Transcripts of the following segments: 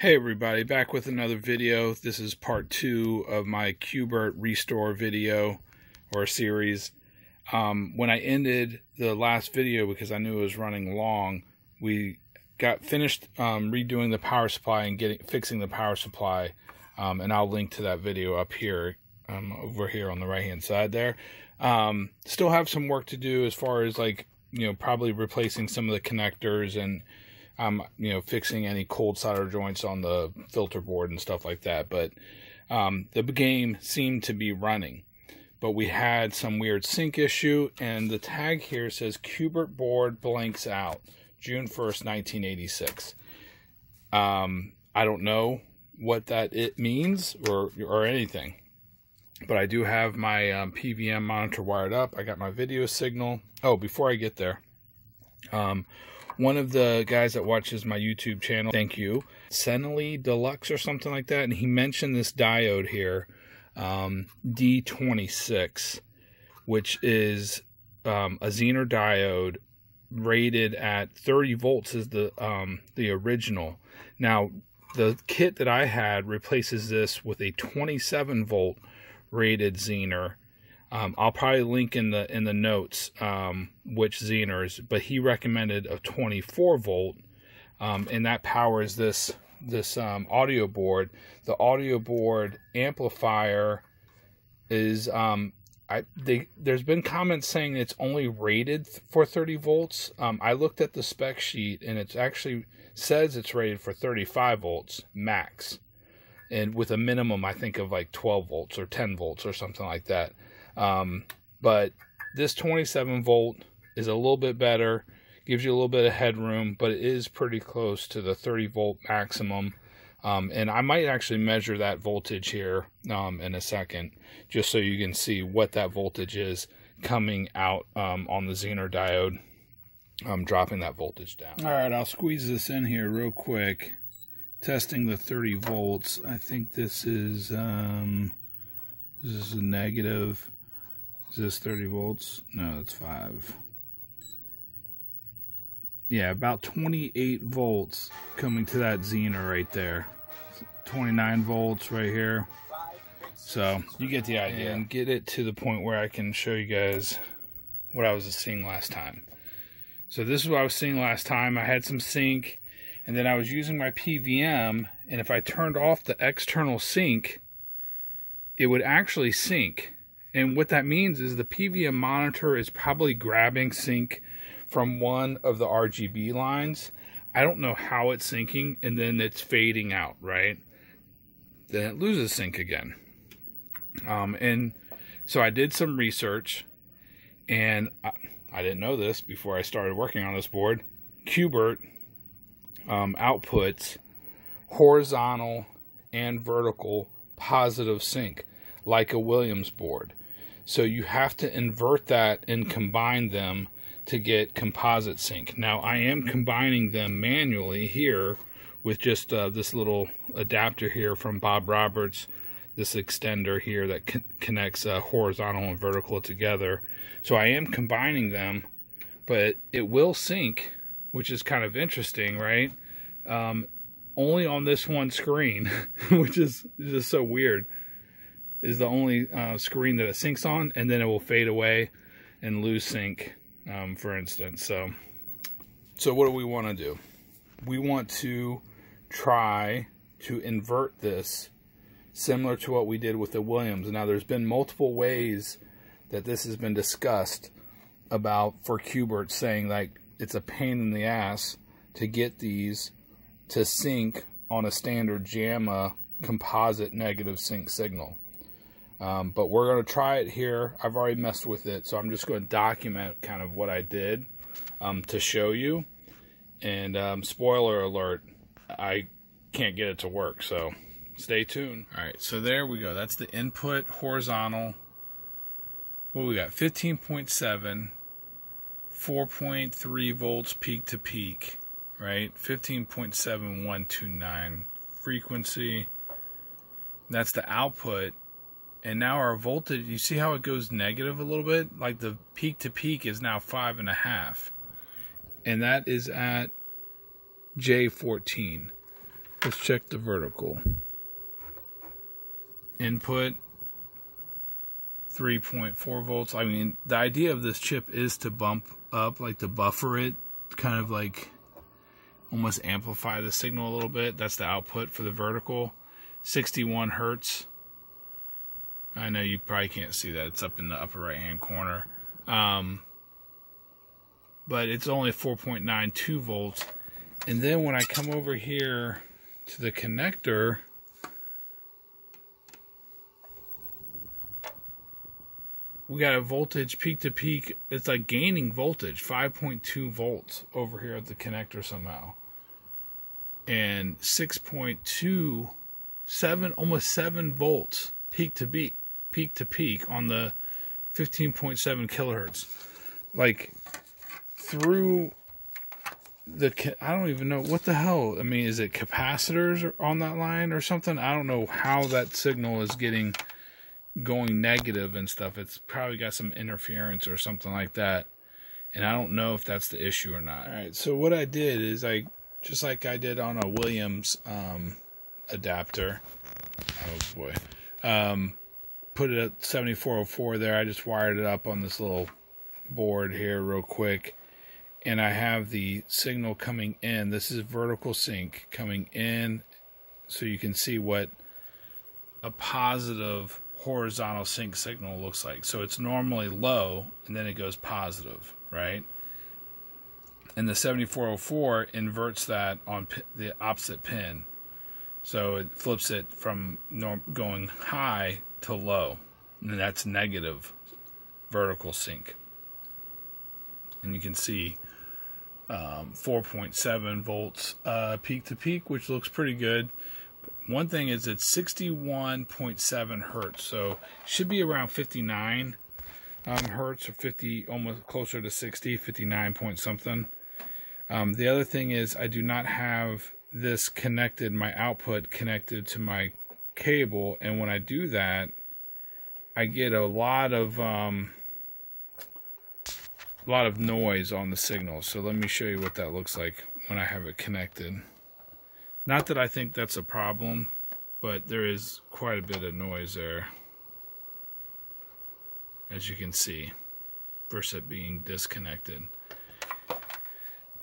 Hey everybody, back with another video. This is part two of my Qbert restore video or series. Um, when I ended the last video because I knew it was running long, we got finished um, redoing the power supply and getting fixing the power supply. Um, and I'll link to that video up here, um, over here on the right hand side there. Um, still have some work to do as far as like, you know, probably replacing some of the connectors and I'm you know fixing any cold solder joints on the filter board and stuff like that. But um, the game seemed to be running, but we had some weird sync issue, and the tag here says Qbert board blanks out June 1st, 1986. Um, I don't know what that it means or or anything, but I do have my um, PVM monitor wired up. I got my video signal. Oh, before I get there, um, one of the guys that watches my YouTube channel, thank you, Senely Deluxe or something like that, and he mentioned this diode here, um, D26, which is um, a Zener diode rated at 30 volts is the um, the original. Now, the kit that I had replaces this with a 27 volt rated Zener um, I'll probably link in the in the notes um, which Zeners, but he recommended a 24 volt, um, and that powers this this um, audio board. The audio board amplifier is um, I they there's been comments saying it's only rated for 30 volts. Um, I looked at the spec sheet and it actually says it's rated for 35 volts max, and with a minimum I think of like 12 volts or 10 volts or something like that. Um, but this 27 volt is a little bit better, gives you a little bit of headroom, but it is pretty close to the 30 volt maximum. Um, and I might actually measure that voltage here um, in a second, just so you can see what that voltage is coming out um, on the Zener diode. Dropping that voltage down. All right, I'll squeeze this in here real quick. Testing the 30 volts. I think this is um, this is a negative is this 30 volts? No, that's 5. Yeah, about 28 volts coming to that Zener right there. 29 volts right here. So you get the idea and get it to the point where I can show you guys what I was seeing last time. So this is what I was seeing last time. I had some sync and then I was using my PVM and if I turned off the external sync, it would actually sync and what that means is the PVM monitor is probably grabbing sync from one of the RGB lines. I don't know how it's syncing and then it's fading out, right? Then it loses sync again. Um, and so I did some research and I, I, didn't know this before I started working on this board. Qbert um, outputs horizontal and vertical positive sync like a Williams board. So you have to invert that and combine them to get composite sync. Now I am combining them manually here with just uh, this little adapter here from Bob Roberts, this extender here that con connects uh, horizontal and vertical together. So I am combining them, but it will sync, which is kind of interesting, right? Um, only on this one screen, which is just so weird is the only uh, screen that it syncs on, and then it will fade away and lose sync, um, for instance. So, so what do we want to do? We want to try to invert this similar to what we did with the Williams. Now, there's been multiple ways that this has been discussed about for Qbert saying like it's a pain in the ass to get these to sync on a standard JAMMA composite negative sync signal. Um, but we're going to try it here. I've already messed with it, so I'm just going to document kind of what I did um, to show you. And um, spoiler alert, I can't get it to work, so stay tuned. All right, so there we go. That's the input horizontal. What we got? 15.7, 4.3 volts peak to peak, right? 15.7129 frequency. That's the output and now our voltage you see how it goes negative a little bit like the peak to peak is now five and a half and that is at j14 let's check the vertical. Input 3.4 volts. I mean, the idea of this chip is to bump up, like to buffer it, kind of like almost amplify the signal a little bit. That's the output for the vertical. 61 hertz. I know you probably can't see that. It's up in the upper right hand corner. Um, but it's only 4.92 volts. And then when I come over here to the connector, we got a voltage peak to peak. It's like gaining voltage, 5.2 volts over here at the connector somehow. And 6.2, 7, almost 7 volts peak to peak, peak to peak on the 15.7 kilohertz. Like through the, I don't even know what the hell. I mean, is it capacitors on that line or something? I don't know how that signal is getting going negative and stuff. It's probably got some interference or something like that. And I don't know if that's the issue or not. All right, so what I did is I just like I did on a Williams um, adapter. Oh boy. Um, put it at 7404 there. I just wired it up on this little board here real quick. And I have the signal coming in. This is vertical sync coming in so you can see what a positive horizontal sync signal looks like. So it's normally low and then it goes positive, right? And the 7404 inverts that on the opposite pin. So it flips it from going high to low. And that's negative vertical sync. And you can see um, 4.7 volts uh, peak to peak, which looks pretty good. One thing is it's 61.7 hertz, so should be around 59 um, hertz or 50, almost closer to 60, 59 point something. Um, the other thing is I do not have this connected, my output connected to my cable, and when I do that, I get a lot of um, a lot of noise on the signal. So let me show you what that looks like when I have it connected. Not that I think that's a problem, but there is quite a bit of noise there. As you can see, versus it being disconnected.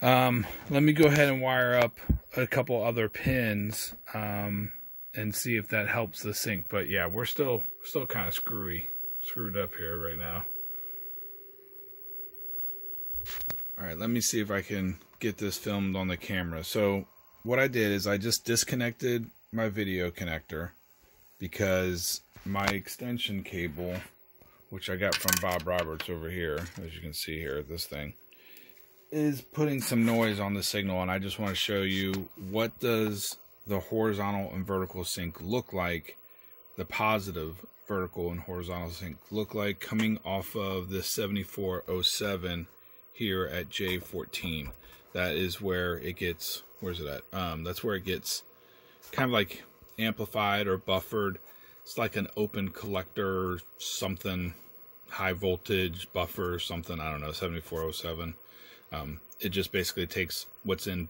Um, let me go ahead and wire up a couple other pins um, and see if that helps the sync. But yeah, we're still still kind of screwy, screwed up here right now. All right, let me see if I can get this filmed on the camera. So what I did is I just disconnected my video connector because my extension cable, which I got from Bob Roberts over here, as you can see here, this thing, is putting some noise on the signal and I just want to show you what does the horizontal and vertical sync look like, the positive vertical and horizontal sync look like coming off of the 7407 here at J14. That is where it gets where's it at? Um, that's where it gets kind of like amplified or buffered. It's like an open collector something, high voltage buffer something. I don't know, 7407. Um, it just basically takes what's in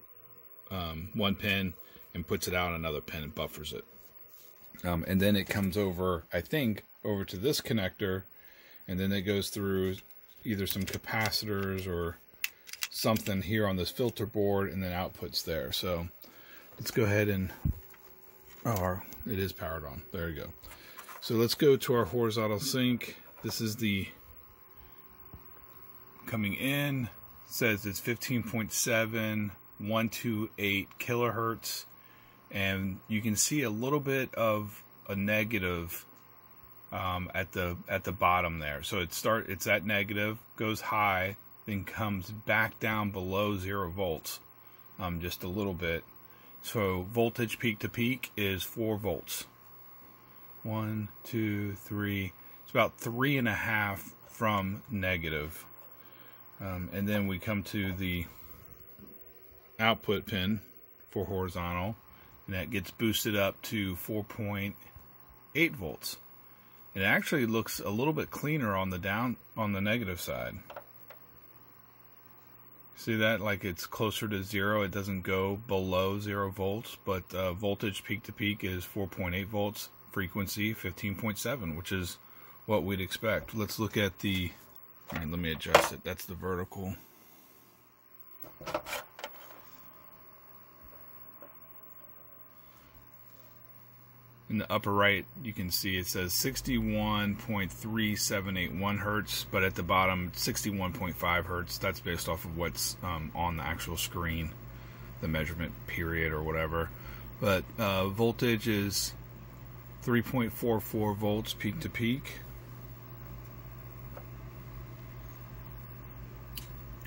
um, one pin and puts it out another pin and buffers it. Um, and then it comes over, I think, over to this connector, and then it goes through either some capacitors or something here on this filter board and then outputs there. So let's go ahead and, oh, it is powered on. There you go. So let's go to our horizontal sync. This is the coming in. It says it's 15.7128 kilohertz. And you can see a little bit of a negative um, at the at the bottom there. So it start it's at negative, goes high, then comes back down below zero volts um, just a little bit. So voltage peak to peak is four volts. One, two, three. It's about three and a half from negative. Um, and then we come to the output pin for horizontal, and that gets boosted up to 4.8 volts. It actually looks a little bit cleaner on the down on the negative side. See that? Like it's closer to zero. It doesn't go below zero volts, but uh, voltage peak to peak is 4.8 volts, frequency 15.7, which is what we'd expect. Let's look at the, let me adjust it. That's the vertical. In the upper right you can see it says 61.3781 hertz but at the bottom 61.5 hertz. That's based off of what's um, on the actual screen the measurement period or whatever. But uh, voltage is 3.44 volts peak to peak.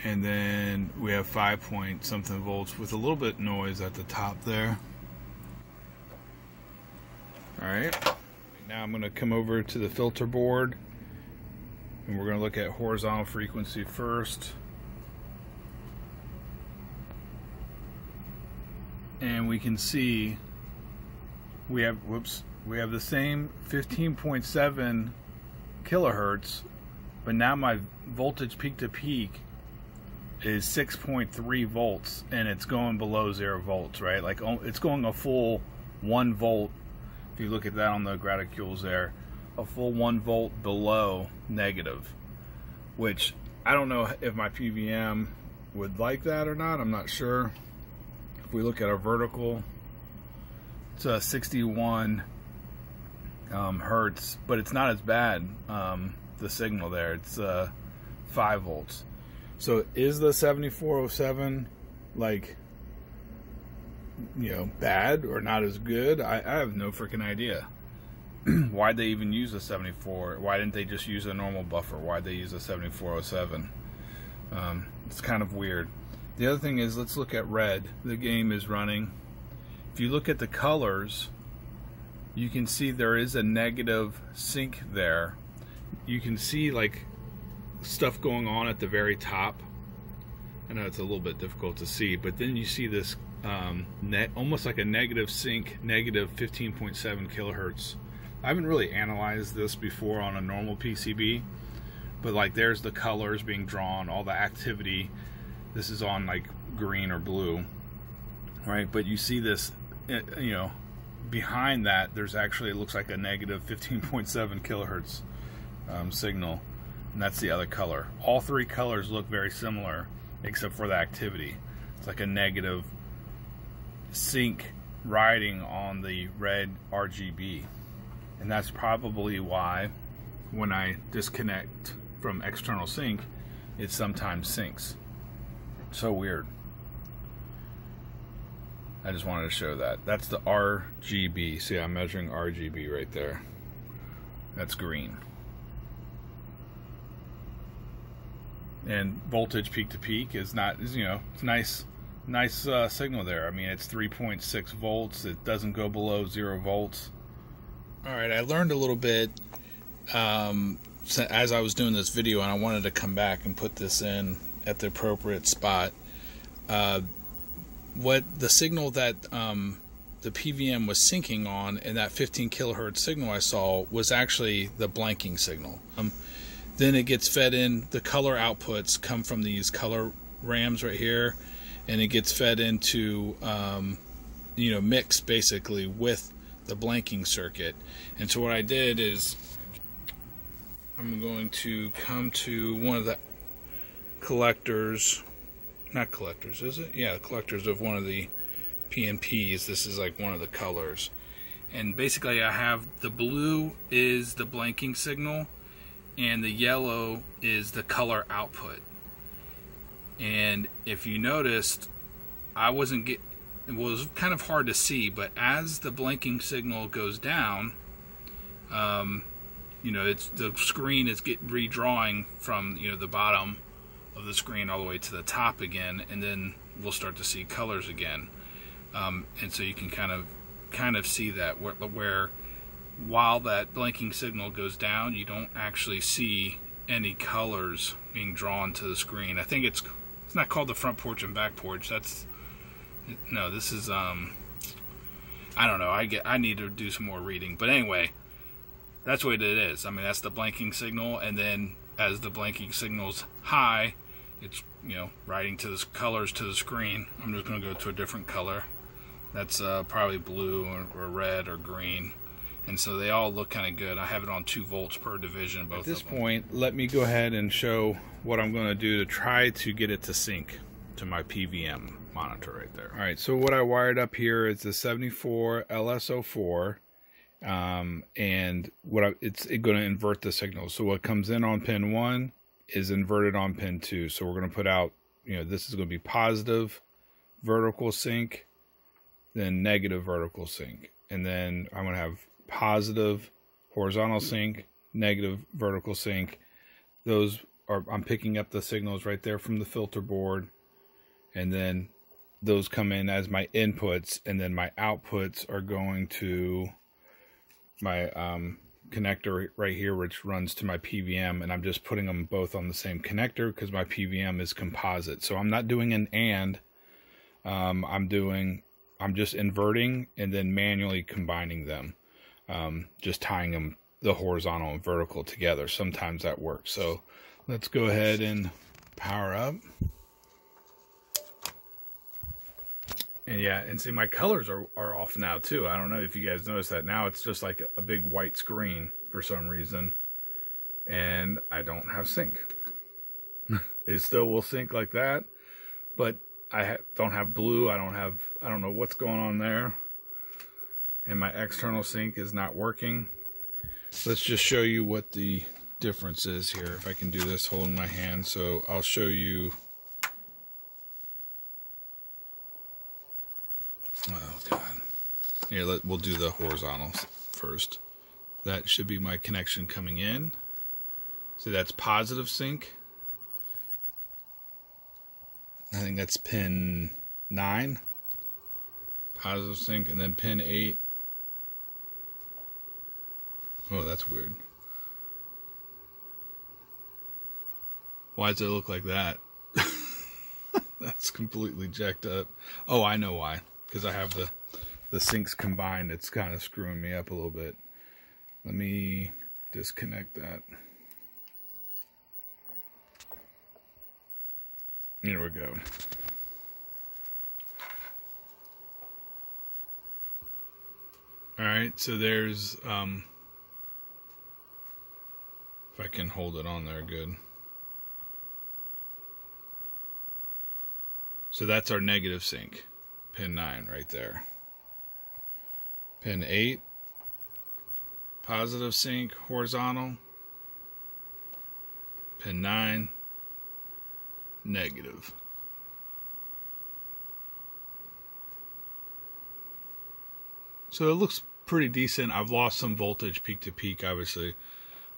And then we have 5 point something volts with a little bit noise at the top there Alright, now I'm going to come over to the filter board and we're going to look at horizontal frequency first. And we can see we have, whoops, we have the same 15.7 kilohertz, but now my voltage peak to peak is 6.3 volts and it's going below zero volts, right? Like oh, it's going a full one volt you look at that on the graticules there, a full one volt below negative, which I don't know if my PVM would like that or not. I'm not sure. If we look at our vertical, it's a 61 um, hertz, but it's not as bad. Um, the signal there, it's uh, five volts. So is the 7407 like you know, bad or not as good. I, I have no freaking idea. Why'd they even use a 74? Why didn't they just use a normal buffer? Why'd they use a 7407? Um, it's kind of weird. The other thing is, let's look at red. The game is running. If you look at the colors, you can see there is a negative sync there. You can see like stuff going on at the very top. I know it's a little bit difficult to see, but then you see this um, net almost like a negative sync, negative 15.7 kilohertz. I haven't really analyzed this before on a normal PCB, but like there's the colors being drawn, all the activity. This is on like green or blue, right? But you see this, eh, you know, behind that there's actually it looks like a negative 15.7 kilohertz um, signal, and that's the other color. All three colors look very similar, except for the activity. It's like a negative sync riding on the red RGB. And that's probably why when I disconnect from external sync, it sometimes syncs. So weird. I just wanted to show that. That's the RGB. See, I'm measuring RGB right there. That's green. And voltage peak to peak is not, you know, it's nice nice uh, signal there. I mean, it's 3.6 volts. It doesn't go below zero volts. All right, I learned a little bit um, as I was doing this video, and I wanted to come back and put this in at the appropriate spot. Uh, what the signal that um, the PVM was syncing on, and that 15 kilohertz signal I saw was actually the blanking signal. Um, then it gets fed in. The color outputs come from these color rams right here and it gets fed into um, you know mix basically with the blanking circuit. And so what I did is I'm going to come to one of the collectors not collectors is it? Yeah collectors of one of the PNPs this is like one of the colors. And basically I have the blue is the blanking signal and the yellow is the color output and if you noticed, I wasn't get it was kind of hard to see, but as the blanking signal goes down, um, you know, it's the screen is get redrawing from you know the bottom of the screen all the way to the top again, and then we'll start to see colors again. Um, and so you can kind of kind of see that where, where while that blanking signal goes down, you don't actually see any colors being drawn to the screen. I think it's it's not called the front porch and back porch. That's no. This is um. I don't know. I get. I need to do some more reading. But anyway, that's what it is. I mean, that's the blanking signal, and then as the blanking signal's high, it's you know writing to the colors to the screen. I'm just going to go to a different color. That's uh, probably blue or, or, red or green. And so they all look kind of good. I have it on two volts per division. Both. At this point, let me go ahead and show what I'm going to do to try to get it to sync to my PVM monitor right there. All right, so what I wired up here is the 74 LS04 um, and what I, it's it going to invert the signal. So what comes in on pin one is inverted on pin two. So we're going to put out, you know, this is going to be positive vertical sync, then negative vertical sync, and then I'm going to have positive horizontal sync, negative vertical sync. Those are I'm picking up the signals right there from the filter board, and then those come in as my inputs, and then my outputs are going to my um, connector right here, which runs to my PVM, and I'm just putting them both on the same connector because my PVM is composite. So I'm not doing an and. Um, I'm doing, I'm just inverting and then manually combining them, um, just tying them the horizontal and vertical together. Sometimes that works. So let's go ahead and power up. And yeah, and see my colors are, are off now too. I don't know if you guys noticed that. Now it's just like a big white screen for some reason. And I don't have sync. it still will sync like that, but I ha don't have blue. I don't have, I don't know what's going on there. And my external sync is not working. Let's just show you what the difference is here. If I can do this holding my hand. So I'll show you Oh god. Here, let, we'll do the horizontals first. That should be my connection coming in. So that's positive sync. I think that's pin 9. Positive sync, and then pin 8. Oh, that's weird. Why does it look like that? that's completely jacked up. Oh, I know why because I have the the syncs combined, it's kind of screwing me up a little bit. Let me disconnect that. Here we go. All right, so there's, um, I can hold it on there, good. So that's our negative sync pin 9 right there. Pin 8, positive sync, horizontal. Pin 9, negative. So it looks pretty decent. I've lost some voltage peak to peak, obviously.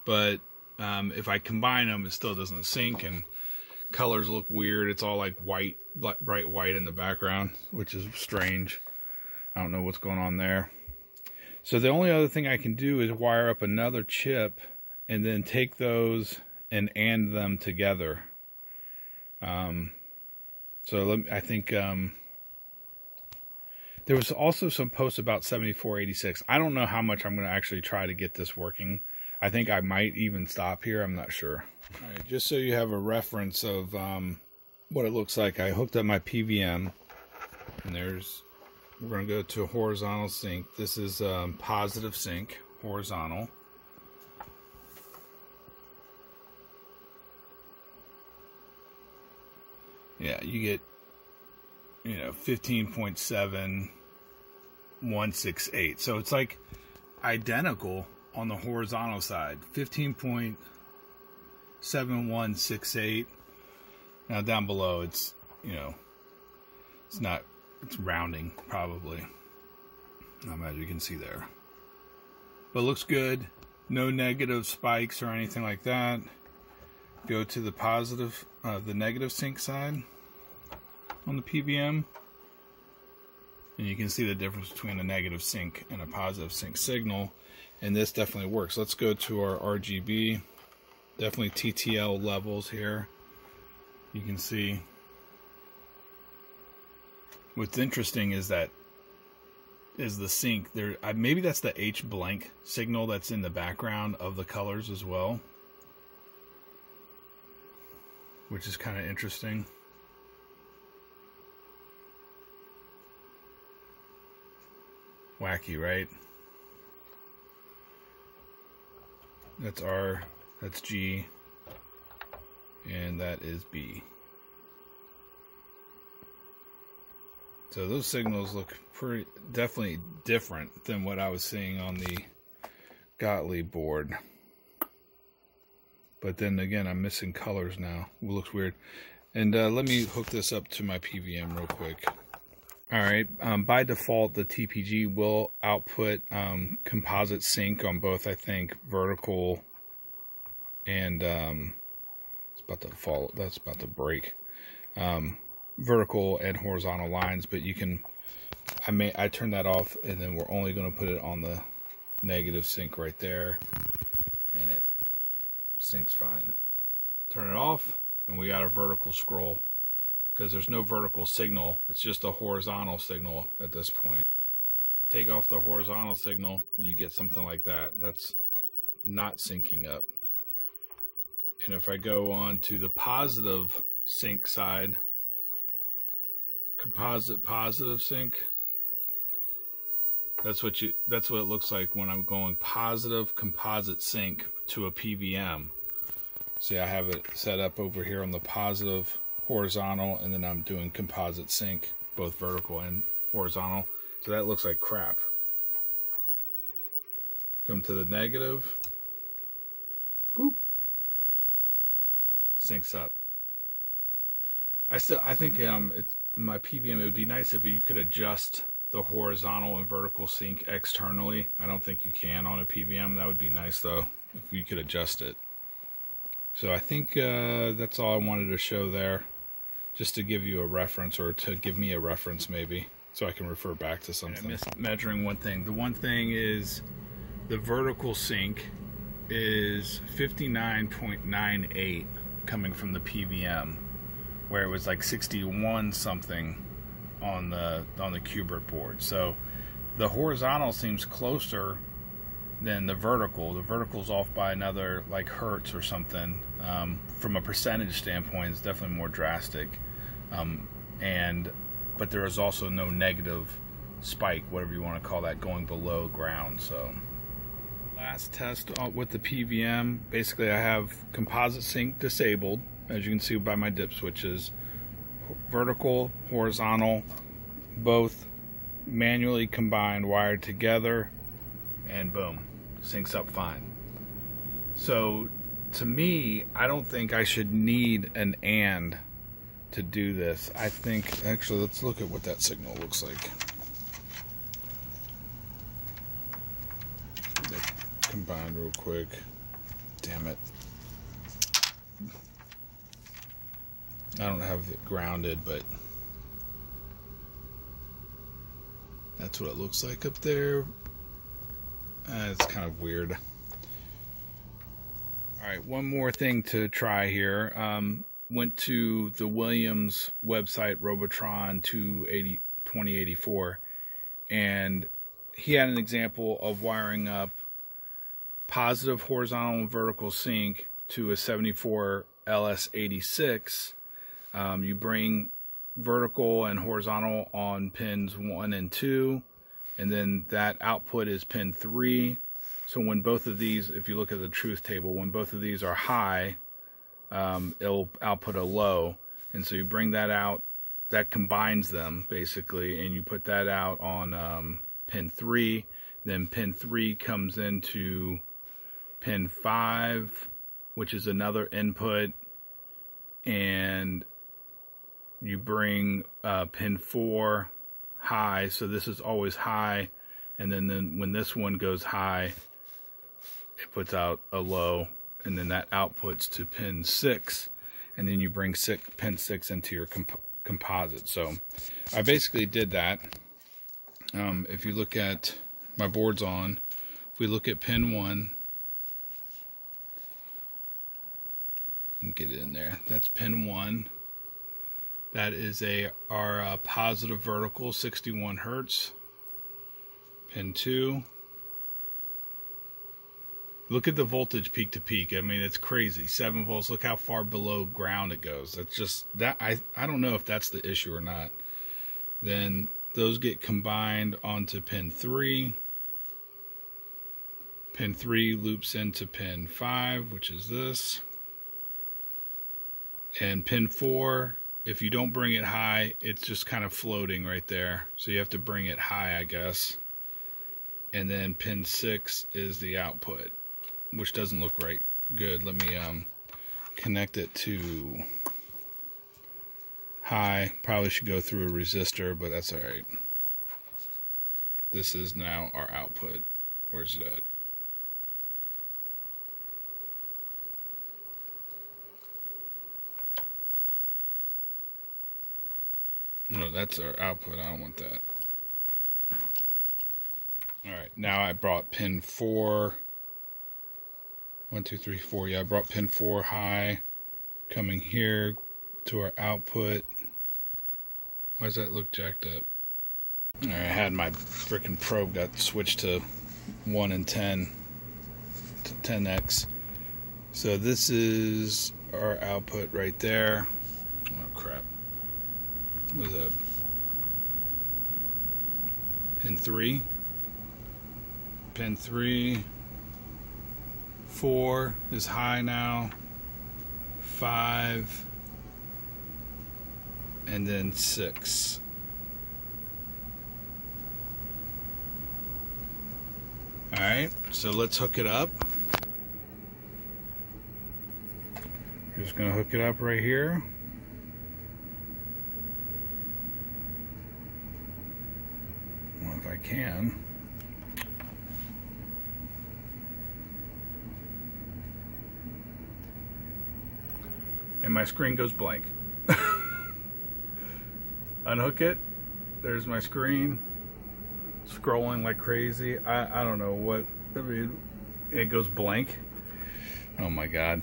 But um, if I combine them, it still doesn't sync. And colors look weird. It's all like white, bright white in the background, which is strange. I don't know what's going on there. So the only other thing I can do is wire up another chip and then take those and and them together. Um, so let me, I think um, there was also some posts about 7486. I don't know how much I'm going to actually try to get this working. I think I might even stop here. I'm not sure. All right, just so you have a reference of um, what it looks like, I hooked up my PVM, and there's, we're going to go to horizontal sync. This is um, positive sync, horizontal. Yeah, you get, you know, 15.7168. So it's like identical on the horizontal side. 15.7168 now down below it's you know it's not it's rounding probably. Um, as you can see there. But looks good. No negative spikes or anything like that. Go to the positive uh, the negative sync side on the PVM and you can see the difference between a negative sync and a positive sync signal and this definitely works. Let's go to our RGB. Definitely TTL levels here. You can see. What's interesting is that is the sync there. Maybe that's the H blank signal that's in the background of the colors as well. which is kind of interesting. Wacky, right? That's R, that's G, and that is B. So those signals look pretty definitely different than what I was seeing on the Gottlieb board. But then again, I'm missing colors now. It looks weird. And uh, let me hook this up to my PVM real quick. All right, um, by default, the TPG will output um, composite sync on both, I think, vertical and um, it's about to fall, that's about to break. Um, vertical and horizontal lines, but you can, I may, I turn that off and then we're only going to put it on the negative sync right there and it syncs fine. Turn it off and we got a vertical scroll because there's no vertical signal. It's just a horizontal signal at this point. Take off the horizontal signal and you get something like that. That's not syncing up. And if I go on to the positive sync side, composite positive sync. That's what you that's what it looks like when I'm going positive composite sync to a PVM. See, I have it set up over here on the positive horizontal and then I'm doing composite sync, both vertical and horizontal. So that looks like crap. Come to the negative. Boop. Syncs up. I still I think um it's my PVM, it would be nice if you could adjust the horizontal and vertical sync externally. I don't think you can on a PVM. That would be nice though, if you could adjust it. So I think uh, that's all I wanted to show there, just to give you a reference or to give me a reference maybe, so I can refer back to something. I missed measuring one thing. The one thing is the vertical sync is 59.98 coming from the PVM where it was like 61 something on the on the Qbert board. So the horizontal seems closer than the vertical. The vertical's off by another like hertz or something. Um, from a percentage standpoint, it's definitely more drastic. Um, and but there is also no negative spike, whatever you want to call that, going below ground. So last test uh, with the PVM, basically I have composite sync disabled as you can see by my dip switches vertical horizontal both manually combined wired together and boom syncs up fine. So to me I don't think I should need an and to do this. I think actually let's look at what that signal looks like. Combined real quick. Damn it. I don't have it grounded, but that's what it looks like up there. Uh, it's kind of weird. All right, one more thing to try here. Um, went to the Williams website, Robotron 280, 2084, and he had an example of wiring up positive horizontal and vertical sync to a 74 LS86 um, you bring vertical and horizontal on pins one and two, and then that output is pin three. So when both of these, if you look at the truth table, when both of these are high, um, it'll output a low. And so you bring that out, that combines them basically, and you put that out on um, pin three. Then pin three comes into pin five, which is another input. And you bring uh, pin 4 high, so this is always high, and then, then when this one goes high, it puts out a low, and then that outputs to pin 6, and then you bring six, pin 6 into your comp composite. So I basically did that. Um, if you look at my boards on, if we look at pin 1, and get it in there. That's pin 1. That is a our uh, positive vertical 61 hertz. Pin 2. Look at the voltage peak to peak. I mean, it's crazy. Seven volts. Look how far below ground it goes. That's just that. I I don't know if that's the issue or not. Then those get combined onto pin three. Pin three loops into pin five, which is this. And pin four, if you don't bring it high, it's just kind of floating right there. So you have to bring it high, I guess. And then pin six is the output which doesn't look right good. Let me um, connect it to high. Probably should go through a resistor, but that's all right. This is now our output. Where's it at? No, that's our output. I don't want that. All right, now I brought pin 4 one, two, three, four. Yeah, I brought pin four high. Coming here to our output. Why does that look jacked up? I had my freaking probe got switched to 1 and 10 to 10x. So this is our output right there. Oh crap. Is that? Pin 3. Pin 3 Four is high now. Five. And then six. Alright, so let's hook it up. Just to hook it up right here. Well, if I can. and my screen goes blank. Unhook it. There's my screen. Scrolling like crazy. I, I don't know what. I mean, it goes blank. Oh my god.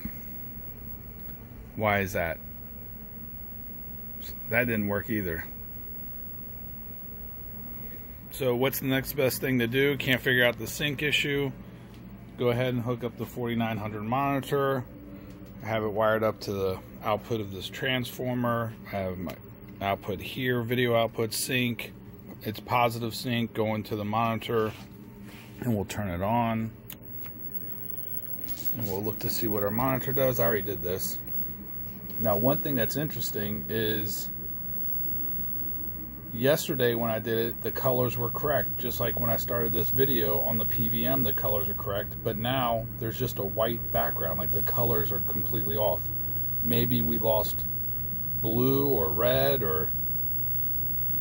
Why is that? That didn't work either. So what's the next best thing to do? Can't figure out the sync issue. Go ahead and hook up the 4900 monitor. I have it wired up to the output of this transformer. I have my output here, video output sync. It's positive sync going to the monitor and we'll turn it on. And we'll look to see what our monitor does. I already did this. Now, one thing that's interesting is yesterday when I did it, the colors were correct. Just like when I started this video on the PVM, the colors are correct. But now there's just a white background, like the colors are completely off. Maybe we lost blue or red or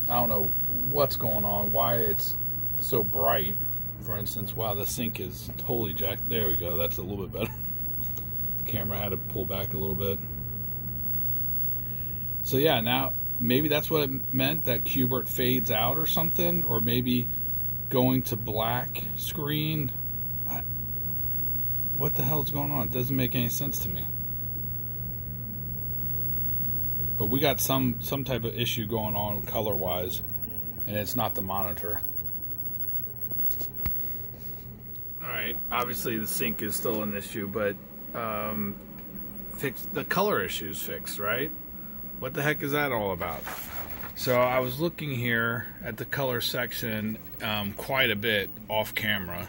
I don't know what's going on, why it's so bright. For instance, wow, the sync is totally jacked. There we go. That's a little bit better. the camera had to pull back a little bit. So yeah, now maybe that's what it meant that Qbert fades out or something, or maybe going to black screen. I, what the hell is going on? It doesn't make any sense to me. But we got some some type of issue going on color wise, and it's not the monitor. All right, obviously the sync is still an issue, but um, fix the color issues fixed, right? What the heck is that all about? So I was looking here at the color section um, quite a bit off camera,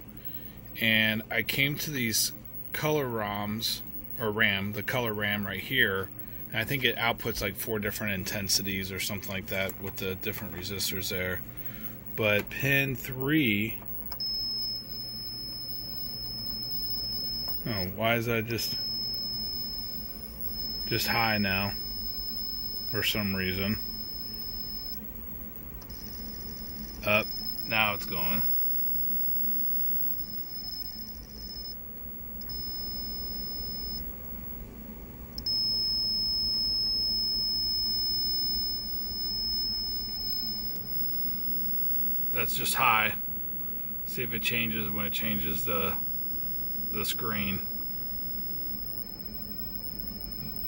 and I came to these color ROMs or RAM, the color RAM right here. And I think it outputs like four different intensities or something like that with the different resistors there. But pin three. Oh, why is that just just high now? For some reason. Up. Now it's going. That's just high. See if it changes when it changes the the screen.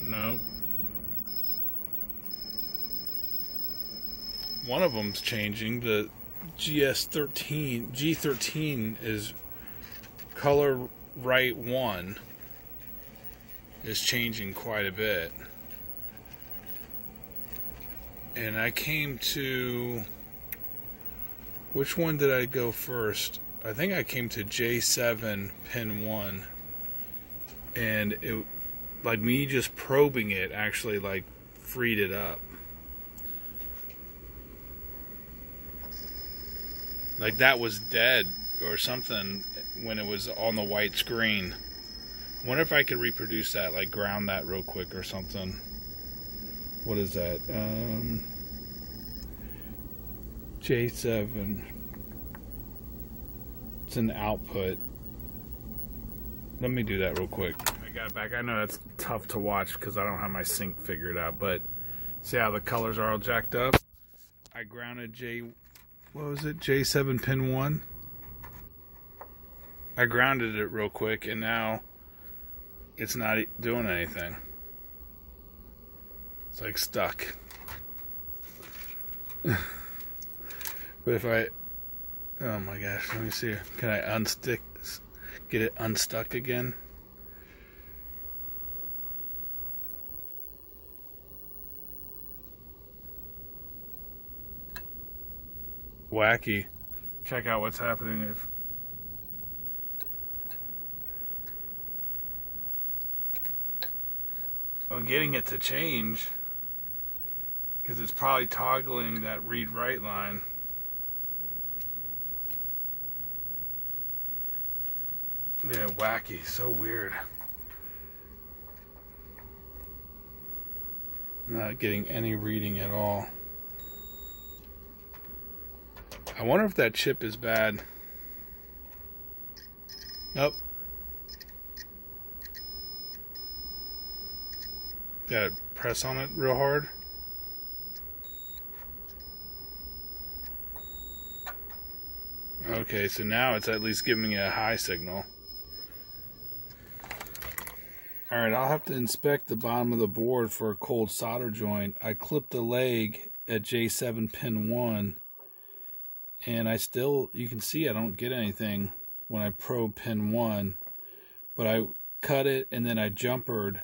Nope. One of them's changing. The GS13, G13 is color right one is changing quite a bit. And I came to which one did I go first? I think I came to J7 pin 1 and it like me just probing it actually like freed it up. Like that was dead or something when it was on the white screen. I wonder if I could reproduce that, like ground that real quick or something. What is that? Um, J7. It's an output. Let me do that real quick. I got it back. I know that's tough to watch because I don't have my sync figured out, but see how the colors are all jacked up? I grounded J, what was it? J7 pin 1. I grounded it real quick and now it's not doing anything. It's like stuck. but if I, oh my gosh, let me see. Can I unstick, get it unstuck again? Wacky. Check out what's happening if I'm getting it to change because it's probably toggling that read write line. Yeah, wacky, so weird. Not getting any reading at all. I wonder if that chip is bad. Nope, Gotta press on it real hard. Okay, so now it's at least giving me a high signal. Alright, I'll have to inspect the bottom of the board for a cold solder joint. I clipped the leg at J7 pin 1 and I still, you can see I don't get anything when I probe pin 1 but I cut it and then I jumpered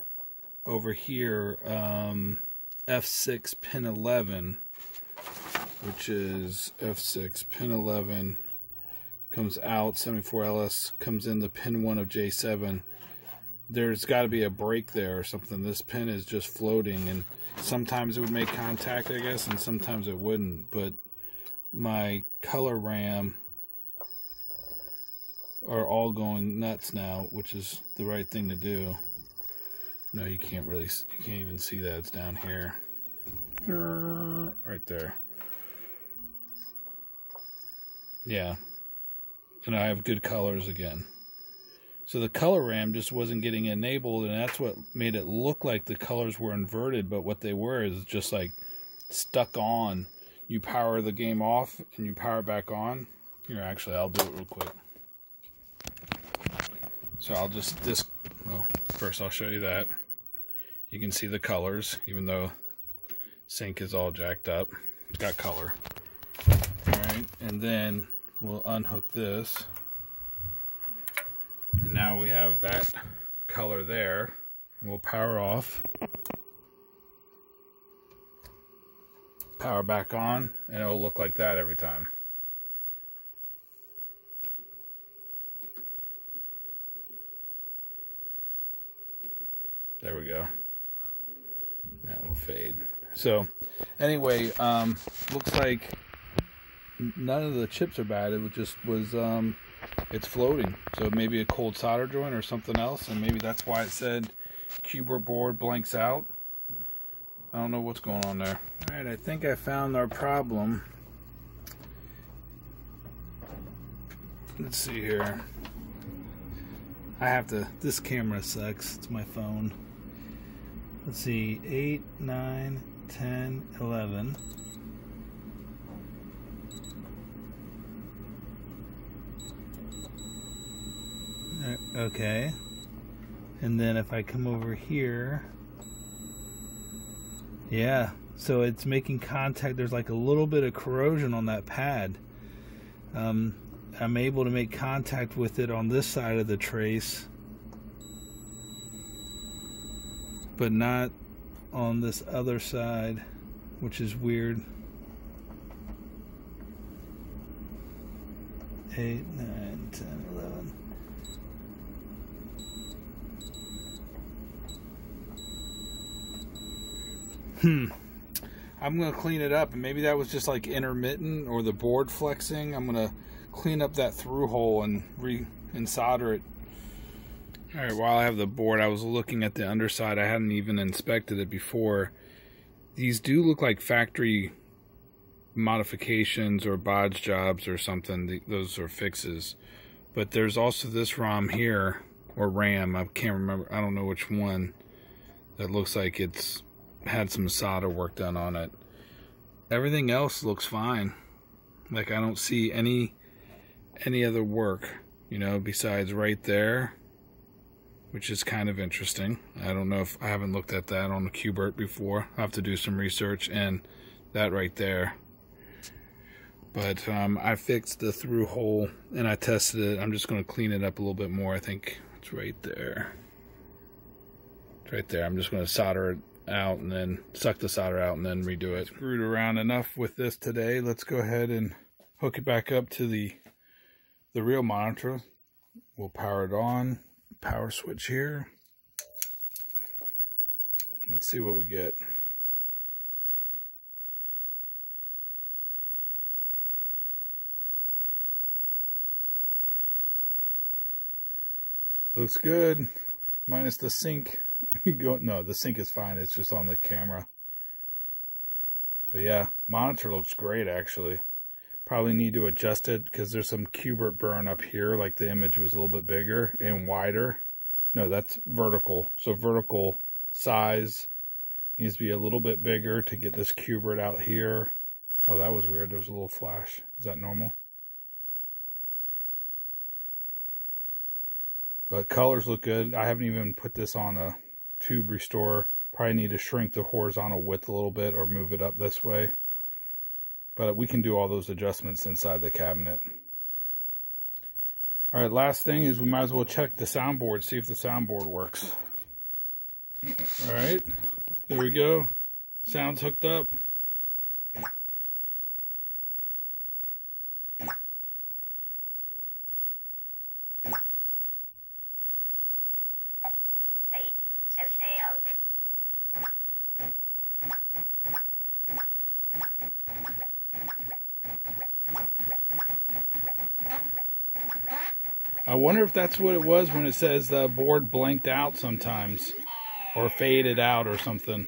over here, um, F6 pin 11, which is F6 pin 11 comes out, 74LS comes in the pin 1 of J7. There's got to be a break there or something. This pin is just floating, and sometimes it would make contact, I guess, and sometimes it wouldn't. But my color RAM are all going nuts now, which is the right thing to do. No, you can't really, you can't even see that. It's down here. Right there. Yeah. And I have good colors again. So the color RAM just wasn't getting enabled, and that's what made it look like the colors were inverted, but what they were is just like stuck on. You power the game off and you power it back on. Here, actually, I'll do it real quick. So I'll just, this, well, first I'll show you that. You can see the colors, even though sync is all jacked up. It's got color. Alright, and then we'll unhook this. And now we have that color there. We'll power off. Power back on, and it'll look like that every time. There we go. That will fade. So, anyway, um, looks like none of the chips are bad. It just was, um, it's floating. So maybe a cold solder joint or something else, and maybe that's why it said Q*bert board blanks out. I don't know what's going on there. All right, I think I found our problem. Let's see here. I have to, this camera sucks. It's my phone let's see 8 9 10 11 uh, okay and then if I come over here yeah so it's making contact there's like a little bit of corrosion on that pad um, I'm able to make contact with it on this side of the trace, but not on this other side, which is weird. 8, 9, 10, 11. Hmm. I'm going to clean it up, and maybe that was just like intermittent or the board flexing. I'm going to clean up that through hole and re and solder it. All right, while I have the board, I was looking at the underside. I hadn't even inspected it before. These do look like factory modifications or bodge jobs or something. Those are fixes. But there's also this ROM here, or RAM, I can't remember, I don't know which one, that looks like it's had some solder work done on it. Everything else looks fine. Like I don't see any any other work, you know, besides right there, which is kind of interesting. I don't know if I haven't looked at that on the Q*bert before. I have to do some research and that right there. But um, I fixed the through hole and I tested it. I'm just going to clean it up a little bit more. I think it's right there. It's right there. I'm just going to solder it out and then suck the solder out and then redo it. Screwed around enough with this today. Let's go ahead and hook it back up to the the real monitor. We'll power it on. Power switch here. Let's see what we get. Looks good. Minus the sync Go, no, the sync is fine. It's just on the camera. But yeah, monitor looks great actually. Probably need to adjust it because there's some Q*bert burn up here. Like the image was a little bit bigger and wider. No, that's vertical. So vertical size needs to be a little bit bigger to get this Q*bert out here. Oh, that was weird. There was a little flash. Is that normal? But colors look good. I haven't even put this on a tube restore. Probably need to shrink the horizontal width a little bit or move it up this way. But we can do all those adjustments inside the cabinet. All right, last thing is we might as well check the soundboard, see if the soundboard works. All right, there we go. Sounds hooked up. I wonder if that's what it was when it says the board blanked out sometimes or faded out or something.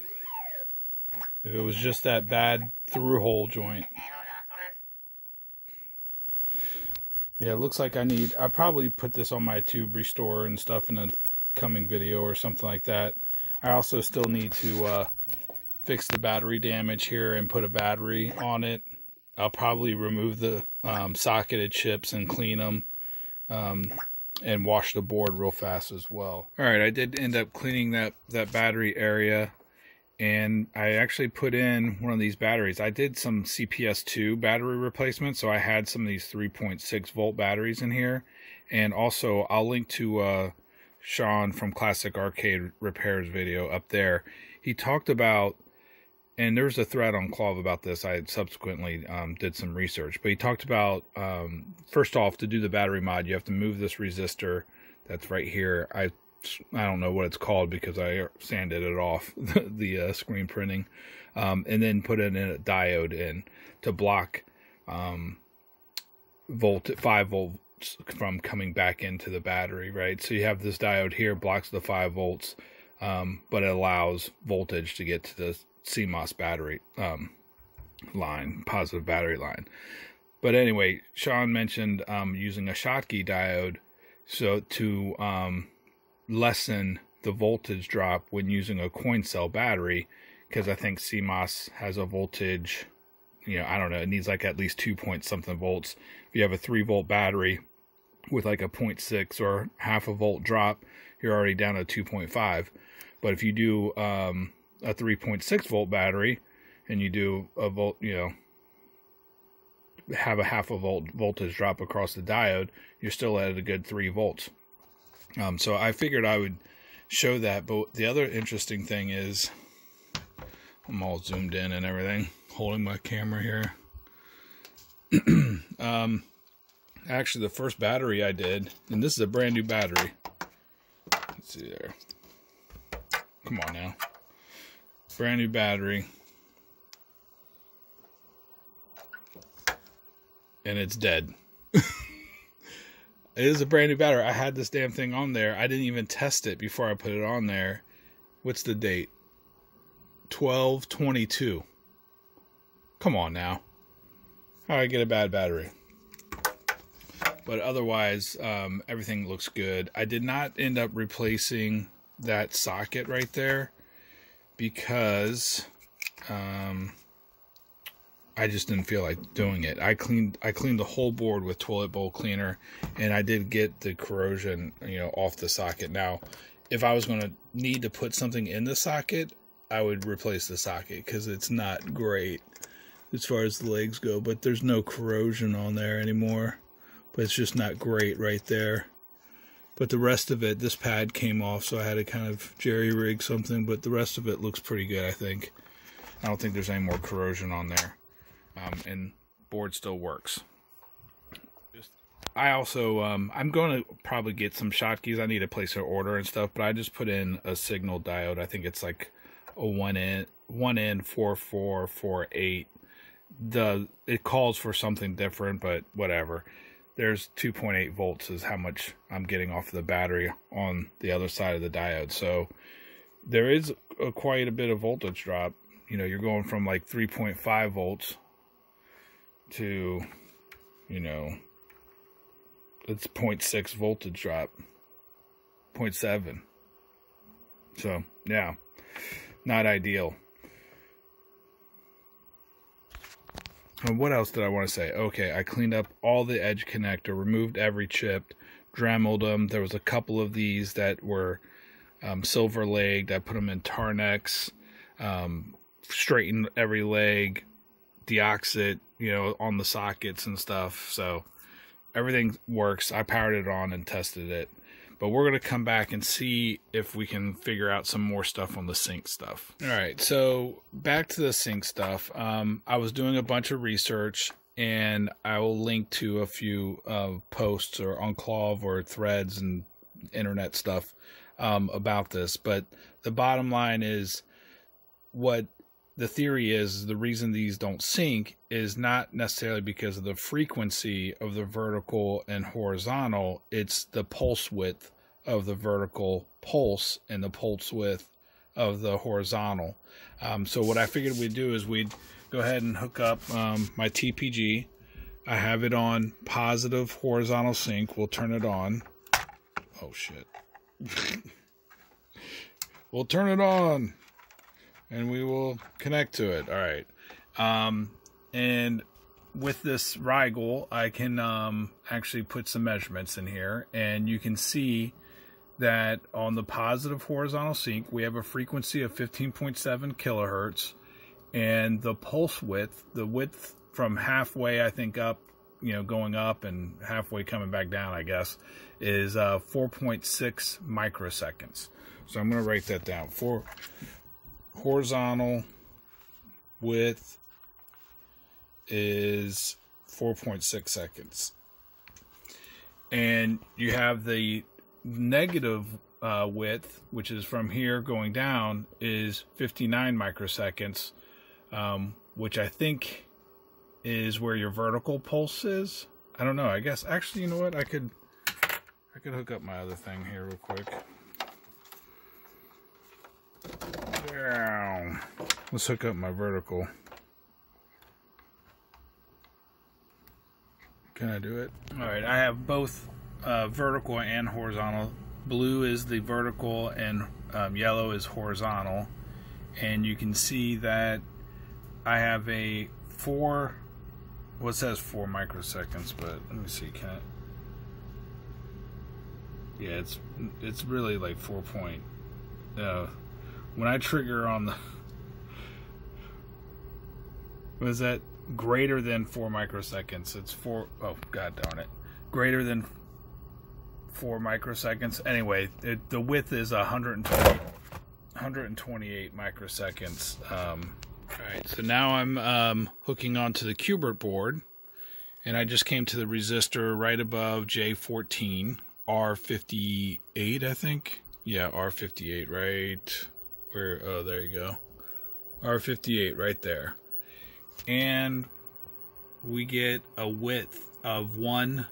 If it was just that bad through hole joint. Yeah, it looks like I need, I probably put this on my tube restore and stuff in a coming video or something like that. I also still need to uh, fix the battery damage here and put a battery on it. I'll probably remove the um, socketed chips and clean them um, and wash the board real fast as well. All right, I did end up cleaning that, that battery area and I actually put in one of these batteries. I did some CPS2 battery replacement, so I had some of these 3.6 volt batteries in here. And also, I'll link to uh, Sean from Classic Arcade Repairs video up there. He talked about, and there was a thread on KLOV about this. I subsequently um, did some research, but he talked about um, first off to do the battery mod, you have to move this resistor that's right here. I I don't know what it's called because I sanded it off the, the uh, screen printing, um, and then put in a diode in to block um, volt five volt from coming back into the battery, right? So you have this diode here, blocks the 5 volts, um, but it allows voltage to get to the CMOS battery um, line, positive battery line. But anyway, Sean mentioned um, using a Schottky diode so to um, lessen the voltage drop when using a coin cell battery, because I think CMOS has a voltage, you know, I don't know, it needs like at least two point something volts. If you have a three volt battery, with like a 0.6 or half a volt drop, you're already down to 2.5. But if you do um, a 3.6 volt battery and you do a volt, you know, have a half a volt voltage drop across the diode, you're still at a good three volts. Um, so I figured I would show that. But the other interesting thing is, I'm all zoomed in and everything, holding my camera here. um, actually, the first battery I did, and this is a brand new battery. Let's see there. Come on now. Brand new battery. And it's dead. it is a brand new battery. I had this damn thing on there. I didn't even test it before I put it on there. What's the date? 1222. Come on now. How I get a bad battery? But otherwise, um, everything looks good. I did not end up replacing that socket right there because um, I just didn't feel like doing it. I cleaned I cleaned the whole board with toilet bowl cleaner, and I did get the corrosion you know off the socket. Now, if I was going to need to put something in the socket, I would replace the socket because it's not great as far as the legs go. But there's no corrosion on there anymore. But it's just not great right there. But the rest of it, this pad came off, so I had to kind of jerry rig something. But the rest of it looks pretty good, I think. I don't think there's any more corrosion on there. Um, and board still works. I also, um, I'm going to probably get some Schottkys. I need to place an order and stuff, but I just put in a signal diode. I think it's like a one in one in four four four eight. The it calls for something different, but whatever there's 2.8 volts is how much I'm getting off the battery on the other side of the diode. So there is a, quite a bit of voltage drop. You know, you're going from like 3.5 volts to, you know, it's 0.6 voltage drop, 0.7. So, yeah, not ideal. And what else did I want to say? Okay, I cleaned up all the edge connector, removed every chip, dremeled them. There was a couple of these that were um, silver legged. I put them in Tarnex, um, straightened every leg, deoxit, you know, on the sockets and stuff. So everything works. I powered it on and tested it but we're going to come back and see if we can figure out some more stuff on the sync stuff. All right, so back to the sync stuff. Um, I was doing a bunch of research, and I will link to a few uh, posts or enclave or threads and internet stuff um, about this. But the bottom line is what the theory is the reason these don't sync is not necessarily because of the frequency of the vertical and horizontal, it's the pulse width of the vertical pulse and the pulse width of the horizontal. Um, so, what I figured we'd do is we'd go ahead and hook up um, my TPG. I have it on positive horizontal sync. We'll turn it on. Oh, shit. we'll turn it on and we will connect to it. All right. Um, and with this Rigol, I can um, actually put some measurements in here, and you can see that on the positive horizontal sync, we have a frequency of 15.7 kilohertz, and the pulse width, the width from halfway, I think, up, you know, going up and halfway coming back down, I guess, is uh, 4.6 microseconds. So I'm going to write that down. Four, horizontal width is 4.6 seconds. And you have the negative uh, width, which is from here going down, is 59 microseconds, um, which I think is where your vertical pulse is. I don't know. I guess actually, you know what? I could I could hook up my other thing here real quick. Let's hook up my vertical. Can I do it? All right, I have both uh, vertical and horizontal. Blue is the vertical and um, yellow is horizontal. And you can see that I have a four, well it says four microseconds, but let me see, can I? Yeah, it's it's really like four point. Uh, when I trigger on the was that greater than four microseconds. It's four, oh, god darn it. Greater than four microseconds. Anyway, it, the width is 120, 128 microseconds. Um, all right, so now I'm um, hooking onto the Qbert board, and I just came to the resistor right above J14, R58, I think. Yeah, R58, right where, oh, there you go. R58 right there. And we get a width of one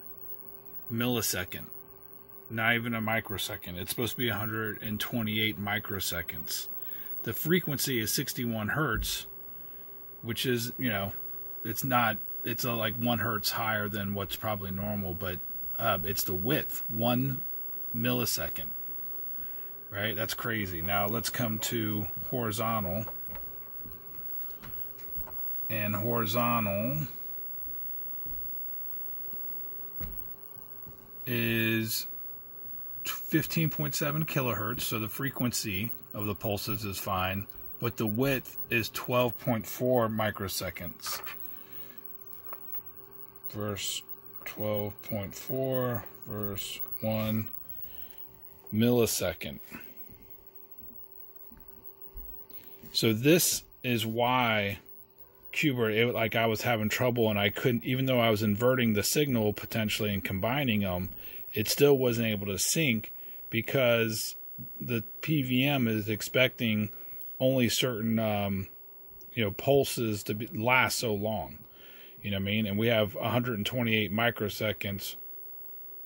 millisecond, not even a microsecond. It's supposed to be 128 microseconds. The frequency is 61 hertz, which is, you know, it's not, it's a, like one hertz higher than what's probably normal, but uh, it's the width, one millisecond. Right? That's crazy. Now let's come to horizontal. And horizontal is 15.7 kilohertz, so the frequency of the pulses is fine, but the width is 12.4 microseconds. Verse 12.4, verse 1 millisecond. So this is why Qbert, it, like I was having trouble and I couldn't, even though I was inverting the signal potentially and combining them, it still wasn't able to sync because the PVM is expecting only certain, um, you know, pulses to be, last so long. You know what I mean? And we have 128 microseconds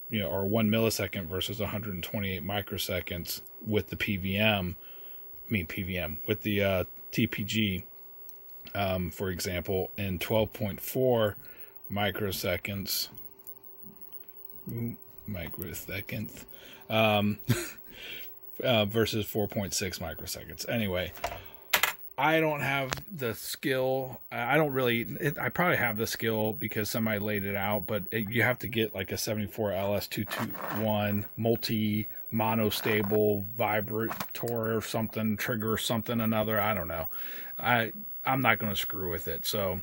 you know, or one millisecond versus 128 microseconds with the PVM. I mean PVM with the uh, TPG, um, for example, in 12.4 microseconds. Microseconds. Um, uh, versus 4.6 microseconds. Anyway, I don't have the skill. I don't really. It, I probably have the skill because somebody laid it out, but it, you have to get like a 74 LS221 multi mono monostable vibrator or something, trigger or something, another. I don't know. I I'm not going to screw with it. So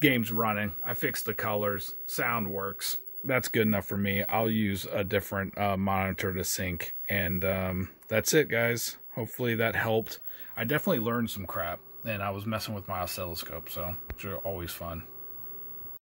game's running. I fixed the colors. Sound works. That's good enough for me. I'll use a different uh, monitor to sync, and um, that's it, guys hopefully that helped. I definitely learned some crap, and I was messing with my oscilloscope, so it's always fun.